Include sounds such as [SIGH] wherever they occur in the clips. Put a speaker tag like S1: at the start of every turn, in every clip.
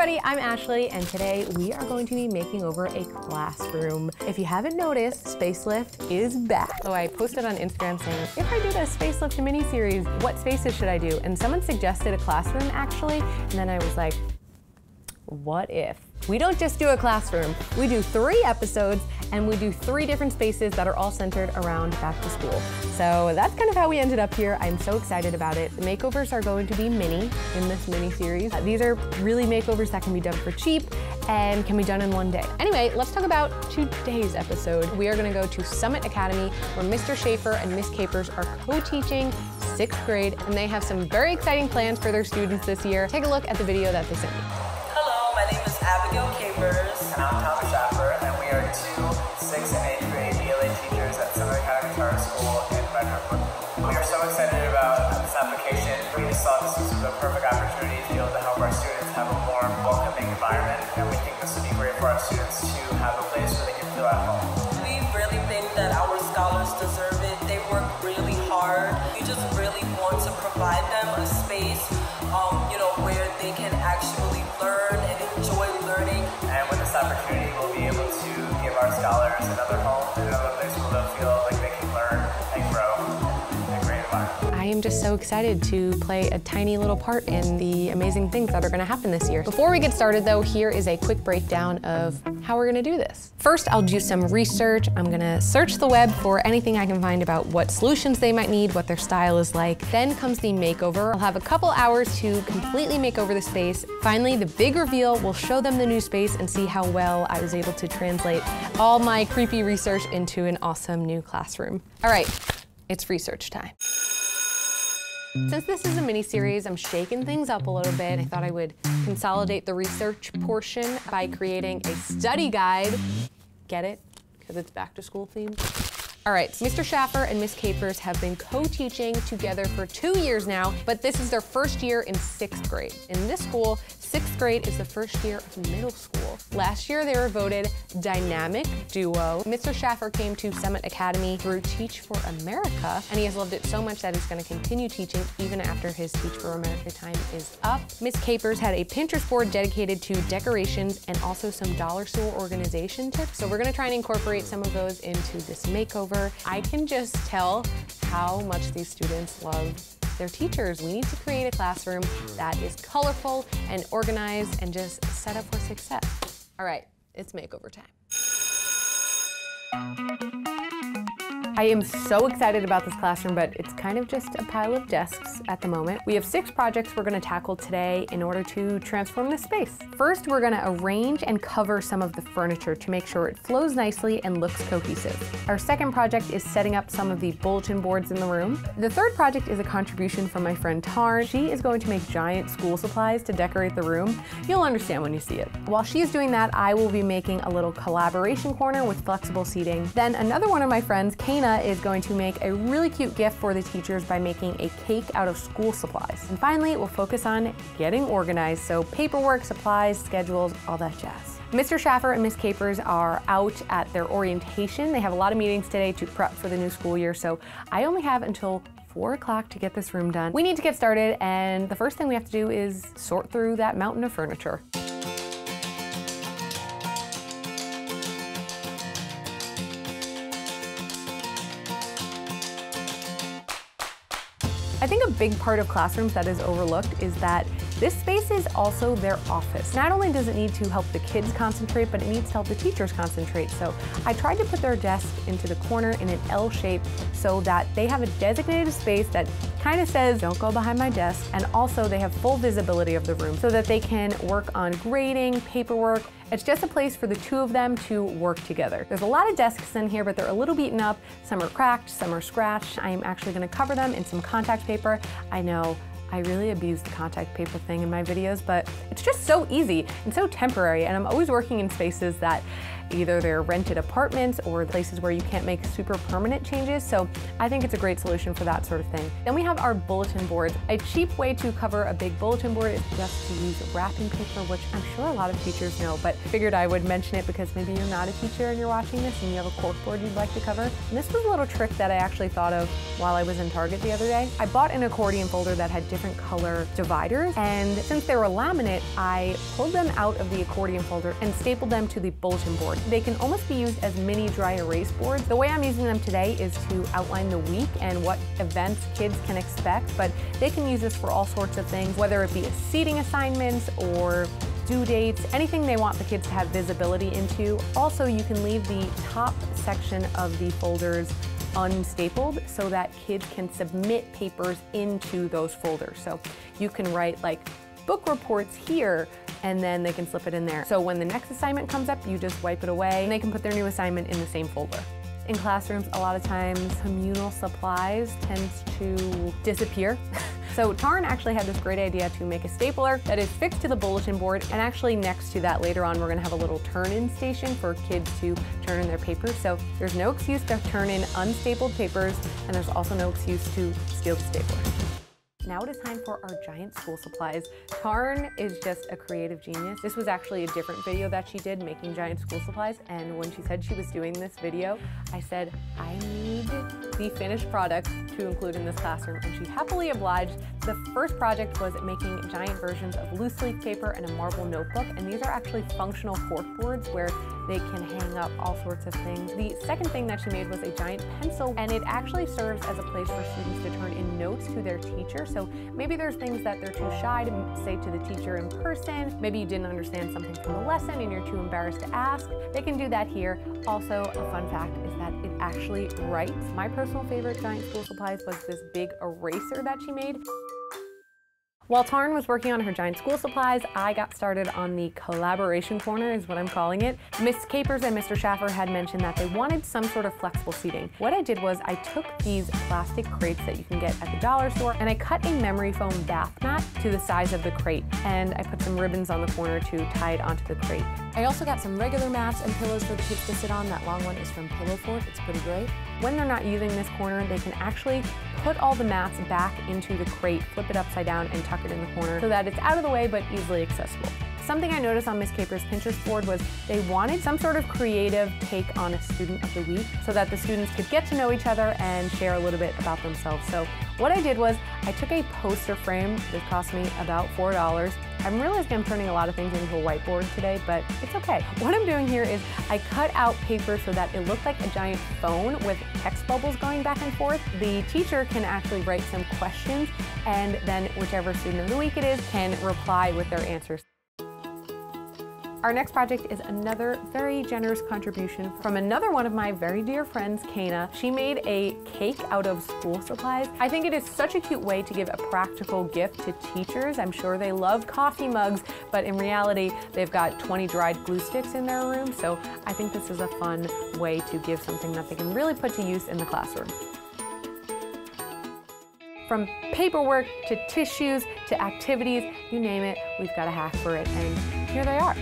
S1: everybody, I'm Ashley, and today we are going to be making over a classroom. If you haven't noticed, Spacelift is back. So I posted on Instagram saying, if I did a Spacelift mini series, what spaces should I do? And someone suggested a classroom actually, and then I was like, what if? We don't just do a classroom, we do three episodes and we do three different spaces that are all centered around back to school. So that's kind of how we ended up here. I'm so excited about it. The makeovers are going to be mini in this mini series. Uh, these are really makeovers that can be done for cheap and can be done in one day. Anyway, let's talk about today's episode. We are gonna go to Summit Academy where Mr. Schaefer and Miss Capers are co-teaching sixth grade and they have some very exciting plans for their students this year. Take a look at the video that they sent me.
S2: Hello, my name is Abigail Capers. Two 6th and 8th grade ELA teachers at Summit Academy Charter School in Hook. We are so excited about this application. We just thought this was the perfect opportunity to be able to help our students have a more welcoming environment, and we think this would be great for our students to have a place where they can feel at home.
S3: We really think that our scholars deserve it. They work really hard. We just really want to provide them a space, um, you know, where they can actually
S2: scholars another home, another place where they'll feel like they can
S1: I am just so excited to play a tiny little part in the amazing things that are gonna happen this year. Before we get started though, here is a quick breakdown of how we're gonna do this. First, I'll do some research. I'm gonna search the web for anything I can find about what solutions they might need, what their style is like. Then comes the makeover. I'll have a couple hours to completely make over the space. Finally, the big reveal will show them the new space and see how well I was able to translate all my creepy research into an awesome new classroom. All right, it's research time. Since this is a mini series, I'm shaking things up a little bit. I thought I would consolidate the research portion by creating a study guide. Get it? Because it's back to school themed. All right, Mr. Schaffer and Miss Capers have been co-teaching together for two years now, but this is their first year in sixth grade. In this school, sixth grade is the first year of middle school. Last year, they were voted Dynamic Duo. Mr. Schaffer came to Summit Academy through Teach for America, and he has loved it so much that he's gonna continue teaching even after his Teach for America time is up. Miss Capers had a Pinterest board dedicated to decorations and also some dollar store organization tips. So we're gonna try and incorporate some of those into this makeover. I can just tell how much these students love their teachers. We need to create a classroom that is colorful and organized and just set up for success. All right, it's makeover time. I am so excited about this classroom, but it's kind of just a pile of desks at the moment. We have six projects we're gonna tackle today in order to transform this space. First, we're gonna arrange and cover some of the furniture to make sure it flows nicely and looks cohesive. Our second project is setting up some of the bulletin boards in the room. The third project is a contribution from my friend Tarn. She is going to make giant school supplies to decorate the room. You'll understand when you see it. While she's doing that, I will be making a little collaboration corner with flexible seating. Then another one of my friends, Kana, is going to make a really cute gift for the teachers by making a cake out of school supplies. And finally, we'll focus on getting organized, so paperwork, supplies, schedules, all that jazz. Mr. Schaffer and Miss Capers are out at their orientation. They have a lot of meetings today to prep for the new school year, so I only have until 4 o'clock to get this room done. We need to get started, and the first thing we have to do is sort through that mountain of furniture. I think a big part of classrooms that is overlooked is that this space is also their office. Not only does it need to help the kids concentrate, but it needs to help the teachers concentrate. So I tried to put their desk into the corner in an L shape so that they have a designated space that kind of says, don't go behind my desk. And also they have full visibility of the room so that they can work on grading, paperwork. It's just a place for the two of them to work together. There's a lot of desks in here, but they're a little beaten up. Some are cracked, some are scratched. I am actually gonna cover them in some contact paper. I know I really abuse the contact paper thing in my videos, but it's just so easy and so temporary. And I'm always working in spaces that either they're rented apartments or places where you can't make super permanent changes. So I think it's a great solution for that sort of thing. Then we have our bulletin boards. A cheap way to cover a big bulletin board is just to use wrapping paper, which I'm sure a lot of teachers know, but figured I would mention it because maybe you're not a teacher and you're watching this and you have a cork board you'd like to cover. And this was a little trick that I actually thought of while I was in Target the other day. I bought an accordion folder that had different color dividers. And since they were laminate, I pulled them out of the accordion folder and stapled them to the bulletin board. They can almost be used as mini dry erase boards. The way I'm using them today is to outline the week and what events kids can expect, but they can use this for all sorts of things, whether it be seating assignments or due dates, anything they want the kids to have visibility into. Also, you can leave the top section of the folders unstapled so that kids can submit papers into those folders. So you can write like book reports here and then they can slip it in there. So when the next assignment comes up, you just wipe it away and they can put their new assignment in the same folder. In classrooms, a lot of times communal supplies tends to disappear. [LAUGHS] So Tarn actually had this great idea to make a stapler that is fixed to the bulletin board and actually next to that later on we're gonna have a little turn-in station for kids to turn in their papers. So there's no excuse to turn in unstapled papers and there's also no excuse to steal the stapler. Now it is time for our giant school supplies. Tarn is just a creative genius. This was actually a different video that she did making giant school supplies and when she said she was doing this video, I said, I need the finished product to include in this classroom and she happily obliged. The first project was making giant versions of loose leaf paper and a marble notebook and these are actually functional cork boards where they can hang up all sorts of things. The second thing that she made was a giant pencil and it actually serves as a place for students to turn in notes to their teacher. So maybe there's things that they're too shy to say to the teacher in person. Maybe you didn't understand something from the lesson and you're too embarrassed to ask. They can do that here. Also, a fun fact is that it actually writes. My personal favorite giant school supplies was this big eraser that she made. While Tarn was working on her giant school supplies, I got started on the collaboration corner is what I'm calling it. Miss Capers and Mr. Schaffer had mentioned that they wanted some sort of flexible seating. What I did was I took these plastic crates that you can get at the dollar store and I cut a memory foam bath mat to the size of the crate and I put some ribbons on the corner to tie it onto the crate. I also got some regular mats and pillows for the kids to sit on. That long one is from Pillowfort. It's pretty great. When they're not using this corner, they can actually put all the mats back into the crate, flip it upside down, and tuck it in the corner so that it's out of the way but easily accessible. Something I noticed on Miss Capers' Pinterest board was they wanted some sort of creative take on a student of the week so that the students could get to know each other and share a little bit about themselves. So what I did was I took a poster frame that cost me about $4. I'm realizing I'm turning a lot of things into a whiteboard today, but it's okay. What I'm doing here is I cut out paper so that it looked like a giant phone with text bubbles going back and forth. The teacher can actually write some questions and then whichever student of the week it is can reply with their answers. Our next project is another very generous contribution from another one of my very dear friends, Kana. She made a cake out of school supplies. I think it is such a cute way to give a practical gift to teachers. I'm sure they love coffee mugs, but in reality, they've got 20 dried glue sticks in their room. So I think this is a fun way to give something that they can really put to use in the classroom. From paperwork to tissues to activities, you name it, we've got a hack for it, and here they are.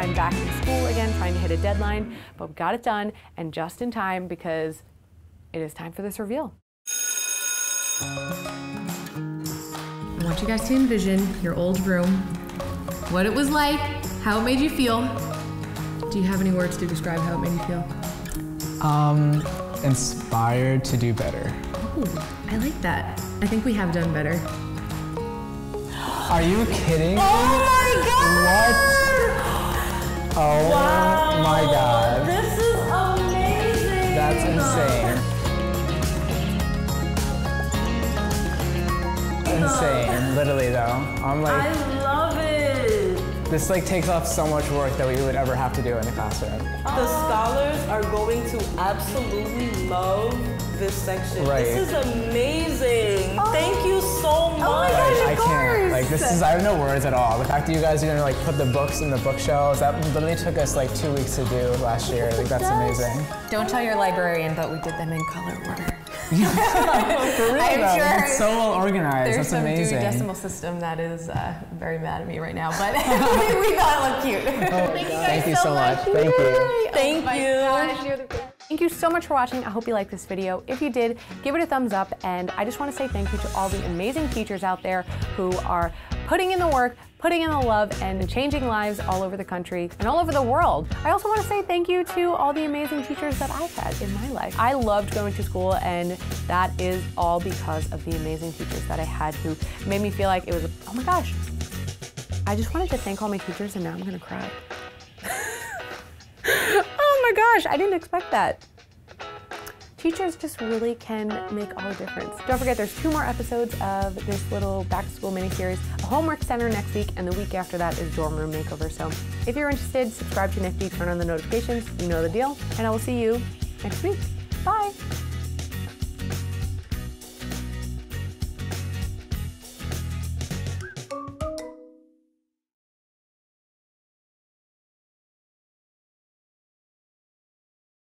S1: I'm back in school again trying to hit a deadline, but we got it done and just in time because it is time for this reveal. I want you guys to envision your old room, what it was like, how it made you feel. Do you have any words to describe how it made you feel?
S2: Um, inspired to do better.
S1: Ooh, I like that. I think we have done better.
S2: Are you kidding?
S3: Oh my god!
S2: What? Oh
S3: wow.
S2: my god.
S3: This is amazing.
S2: That's insane. insane, literally though. I'm like this like takes off so much work that we would ever have to do in the classroom.
S3: The scholars are going to absolutely love this section.
S2: Right.
S3: This is amazing. Oh. Thank you so much.
S1: Oh my gosh.
S2: I
S1: Of
S2: can't. Like this is I have no words at all. The fact that you guys are gonna like put the books in the bookshelves, that literally took us like two weeks to do last year. Like that's amazing.
S1: Don't tell your librarian, but we did them in color order.
S2: For real [LAUGHS]
S1: I'm
S2: though,
S1: sure
S2: it's so well organized.
S1: There's
S2: that's
S1: some Dewey
S2: amazing.
S1: Decimal System that is uh, very mad at me right now, but we, [LAUGHS] we thought it looked cute. Thank you,
S2: Thank you so much. Thank you.
S3: Thank you.
S1: Thank you so much for watching. I hope you liked this video. If you did, give it a thumbs up. And I just want to say thank you to all the amazing teachers out there who are putting in the work, putting in the love, and changing lives all over the country and all over the world. I also want to say thank you to all the amazing teachers that I've had in my life. I loved going to school, and that is all because of the amazing teachers that I had who made me feel like it was, oh my gosh, I just wanted to thank all my teachers, and now I'm gonna cry. [LAUGHS] oh my gosh, I didn't expect that. Teachers just really can make all the difference. Don't forget, there's two more episodes of this little back to school mini series. A homework center next week, and the week after that is dorm room makeover. So if you're interested, subscribe to Nifty, turn on the notifications. You know the deal, and I will see you next week. Bye.